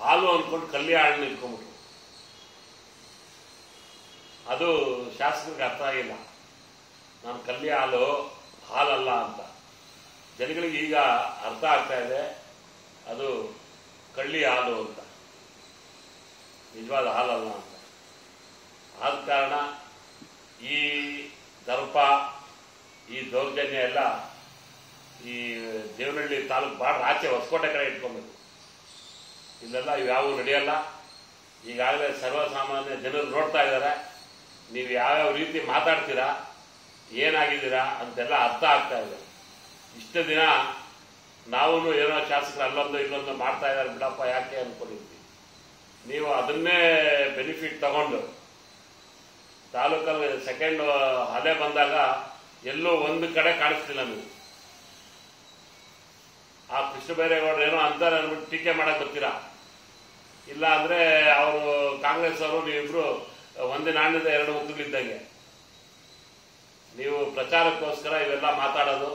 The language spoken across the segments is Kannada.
ಹಾಲು ಅಂದ್ಕೊಂಡು ಕಲ್ಲಿ ಹಾಳನ್ನ ಇಟ್ಕೊಂಡ್ಬಿಟ್ರು. ಅದು ಶಾಸಕರಿಗೆ ಅರ್ಥ ಆಗಿಲ್ಲ. ನಾನು ಕಲ್ಲಿ ಹಾಲು, ಹಾಲಲ್ಲ ಅಂತ. ಜನಗಳಿಗೆ ಈಗ ಅರ್ಥ ಆಗ್ತಾ ಇದೆ, ಅದು ಕಳ್ಳಿ ಹಾಲು ಅಂತ. ನಿಜವಾದ ಹಾಲಲ್ಲ ಅಂತ. ಆದ ಕಾರಣ ಈ ದರ್ಪ, ಈ ದೌರ್ಜನ್ಯ ಎಲ್ಲ ಈ ದೇವನಹಳ್ಳಿ ತಾಲೂಕು ಭಾಳ ಆಚೆ ಹೊಸಕೋಟೆ ಕಡೆ ಇಟ್ಕೊಬೇಕು ಇಲ್ಲೆಲ್ಲ ಇವ್ಯಾವೂ ನಡೆಯಲ್ಲ. ಈಗಾಗಲೇ ಸರ್ವಸಾಮಾನ್ಯ ಜನರು ನೋಡ್ತಾ ಇದ್ದಾರೆ. ನೀವು ಯಾವ್ಯಾವ ರೀತಿ ಮಾತಾಡ್ತೀರಾ, ಏನಾಗಿದ್ದೀರಾ ಅಂತೆಲ್ಲ ಅರ್ಥ ಆಗ್ತಾ ಇದೆ. ಇಷ್ಟು ದಿನ ನಾವು ಏನೋ ಶಾಸಕರು ಅಲ್ಲೊಂದು ಇಲ್ಲೊಂದು ಮಾಡ್ತಾ ಇದ್ದಾರೆ ಬಿಡಪ್ಪ, ಯಾಕೆ ಅನ್ಕೊಂಡಿದ್ವಿ. ನೀವು ಅದನ್ನೇ ಬೆನಿಫಿಟ್ ತಗೊಂಡು ತಾಲೂಕಲ್ಲಿ ಸೆಕೆಂಡ್ ಅಲೆ ಬಂದಾಗ ಎಲ್ಲೂ ಒಂದು ಕಡೆ ಕಾಣಿಸ್ತಿಲ್ಲ ನೀವು. ಆ ಕೃಷ್ಣ ಬೈರೇಗೌಡರು ಏನೋ ಅಂತಾರೆ ಅಂದ್ಬಿಟ್ಟು ಟೀಕೆ ಮಾಡಕ್ಕೆ ಬರ್ತೀರಾ? ಇಲ್ಲ ಅಂದ್ರೆ ಅವರು ಕಾಂಗ್ರೆಸ್ ಅವರು ನೀವಿಬ್ರು ಒಂದೇ ನಾಣ್ಯದ ಎರಡು ಮುಖಗಳಿದ್ದಂಗೆ. ನೀವು ಪ್ರಚಾರಕ್ಕೋಸ್ಕರ ಇವೆಲ್ಲ ಮಾತಾಡೋದು,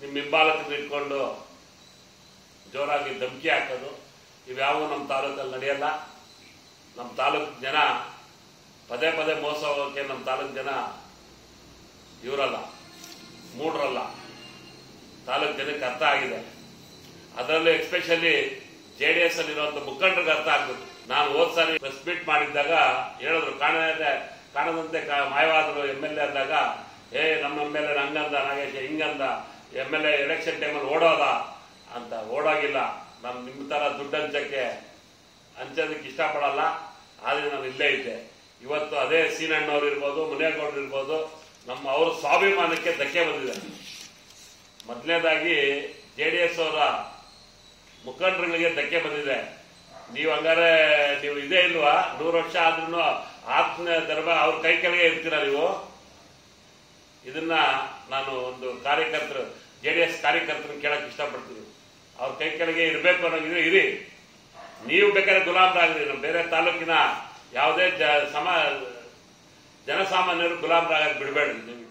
ನಿಮ್ಮ ಹಿಂಬಾಲಕರು ಇಟ್ಕೊಂಡು ಜೋರಾಗಿ ಧಮಕಿ ಹಾಕೋದು, ಇವ್ಯಾವು ನಮ್ಮ ತಾಲೂಕಲ್ಲಿ ನಡೆಯಲ್ಲ. ನಮ್ಮ ತಾಲೂಕು ಜನ ಪದೇ ಪದೇ ಮೋಸ ಹೋಗೋಕೆ ನಮ್ಮ ತಾಲೂಕು ಜನ ಇವರಲ್ಲ, ಮೂಡ್ರಲ್ಲ. ತಾಲೂಕು ಜನಕ್ಕೆ ಅರ್ಥ ಆಗಿದೆ. ಅದರಲ್ಲೂ ಎಕ್ಸ್ಪೆಷಲಿ ಜೆ ಅಲ್ಲಿ ಇರುವಂತ ಮುಖಂಡರಿಗೆ ಅರ್ಥ ಆಗ್ತದೆ ನಾನು ಹೋದ್ ಸಾರಿ ಪ್ರೆಸ್ ಮಾಡಿದ್ದಾಗ ಹೇಳಿದ್ರು, ಕಾಣದೆ ಕಾಣದಂತೆ ಮಾಯವಾದರು ಎಂ ಎಲ್ ಎ ಅಂದಾಗ, ಏ, ನಮ್ಮ ಎಂ ಎಲ್ ಎ ಹಂಗಂದ, ನಾಗೇಶ್, ಹಿಂಗಂದ ಎಂ ಎಲ್ ಎ ಎಲೆಕ್ಷನ್ ಟೈಮಲ್ಲಿ ಓಡೋದ? ಅಂತ ಓಡೋಗಿಲ್ಲ. ನಾನು ನಿಮ್ಮ ತರ ದುಡ್ಡು ಹಂಚಕ್ಕೆ ಹಂಚೋದಕ್ಕೆ ಇಷ್ಟಪಡಲ್ಲ. ಆದ್ರೆ ನಾನು ಇಲ್ಲೇ ಇದ್ದೆ. ಇವತ್ತು ಅದೇ ಸೀನಣ್ಣವ್ರು ಇರ್ಬೋದು ಮುನೇಗೌಡರು ಇರ್ಬೋದು, ನಮ್ಮ ಅವರು ಸ್ವಾಭಿಮಾನಕ್ಕೆ ಧಕ್ಕೆ ಬಂದಿದೆ. ಮೊದಲನೇದಾಗಿ ಜೆ ಡಿ ಎಸ್ ಅವರ ಮುಖಂಡರುಗಳಿಗೆ ಧಕ್ಕೆ ಬಂದಿದೆ. ನೀವು ಹಂಗಾರೆ ನೀವು ಇದೇ ಇಲ್ವಾ? ನೂರು ವರ್ಷ ಆದ್ರೂ ಆತ್ಮ ಧರ್ಮ ಅವ್ರ ಕೈ ಕೆಳಗೆ ಇರ್ತೀರಾ ನೀವು? ಇದನ್ನ ನಾನು ಒಂದು ಕಾರ್ಯಕರ್ತರು ಜೆ ಡಿ ಎಸ್ ಕಾರ್ಯಕರ್ತರು ಕೇಳಕ್ ಇಷ್ಟಪಡ್ತೀನಿ. ಅವ್ರ ಕೈ ಕೆಳಗೆ ಇರಬೇಕು ಅನ್ನೋಂಗಿದ್ರೆ ಇರಿ. ನೀವು ಬೇಕಾದ್ರೆ ಗುಲಾಮರಾಗ್ರಿ. ನಮ್ಮ ಬೇರೆ ತಾಲೂಕಿನ ಯಾವುದೇ ಜ ಸಮ, ಜನಸಾಮಾನ್ಯರು ಗುಲಾಮರಾಗ ಬಿಡಬೇಡ್ರಿ ನೀವು